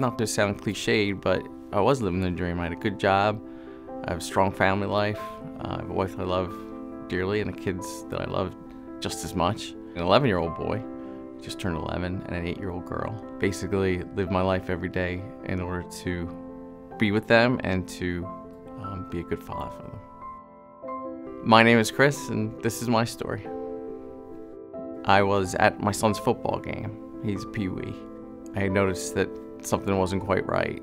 Not to sound cliched, but I was living the dream. I had a good job. I have a strong family life. Uh, I have a wife I love dearly and the kids that I love just as much. An 11 year old boy, just turned 11, and an 8 year old girl. Basically, live my life every day in order to be with them and to um, be a good father for them. My name is Chris, and this is my story. I was at my son's football game. He's a Pee Wee. I noticed that something wasn't quite right.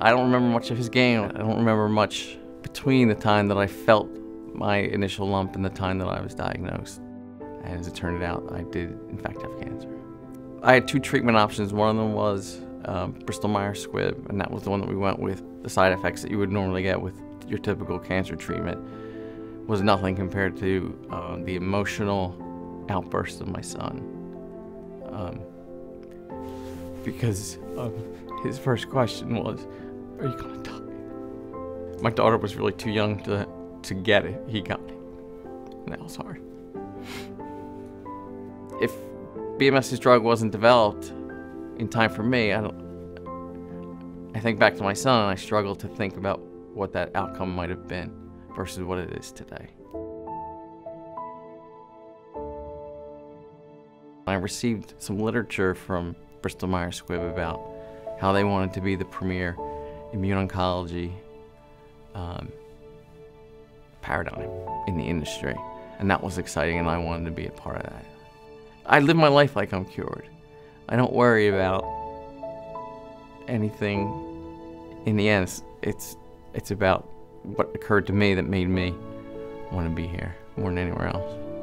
I don't remember much of his game. I don't remember much between the time that I felt my initial lump and the time that I was diagnosed. And as it turned out, I did, in fact, have cancer. I had two treatment options. One of them was um, Bristol Myers Squibb, and that was the one that we went with. The side effects that you would normally get with your typical cancer treatment was nothing compared to uh, the emotional outburst of my son. Um, because um, his first question was, Are you gonna die? My daughter was really too young to, to get it. He got it. And that was hard. If BMS's drug wasn't developed in time for me, I don't. I think back to my son and I struggle to think about what that outcome might have been versus what it is today. I received some literature from Bristol Myers Squibb about how they wanted to be the premier immune oncology um, paradigm in the industry. And that was exciting, and I wanted to be a part of that. I live my life like I'm cured. I don't worry about anything. In the end, it's, it's, it's about what occurred to me that made me want to be here more than anywhere else.